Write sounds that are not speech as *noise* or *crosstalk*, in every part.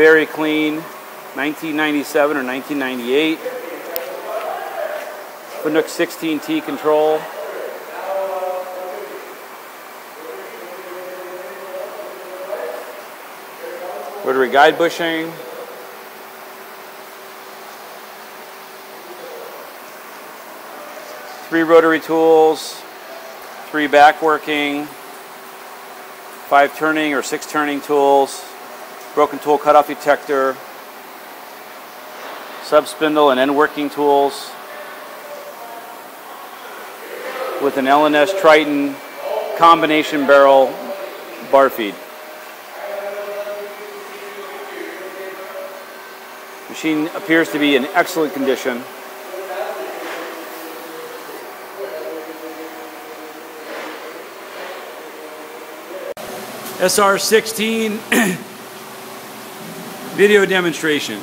Very clean, 1997 or 1998. Fanuc 16T control. Rotary guide bushing. Three rotary tools, three back working, five turning or six turning tools, broken tool cutoff detector, sub spindle and end working tools with an LNS Tryton combination barrel bar feed. Machine appears to be in excellent condition. SR16 *clears throat* video demonstration.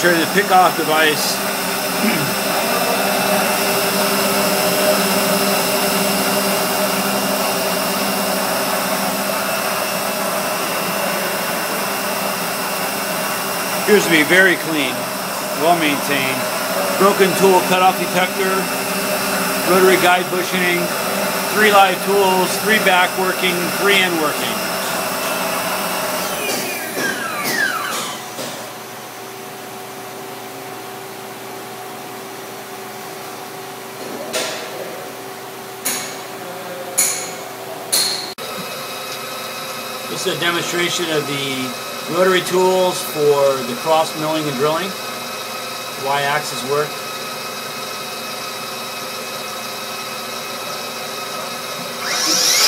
Demonstrated the pick-off device. Appears to be very clean, well maintained. Broken tool cutoff detector, rotary guide bushing, three live tools, three back working, three end working. Is a demonstration of the rotary tools for the cross milling and drilling. Y-axis work.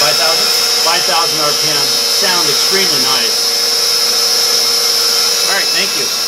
Five thousand. Five thousand RPM. Sound extremely nice. All right, thank you.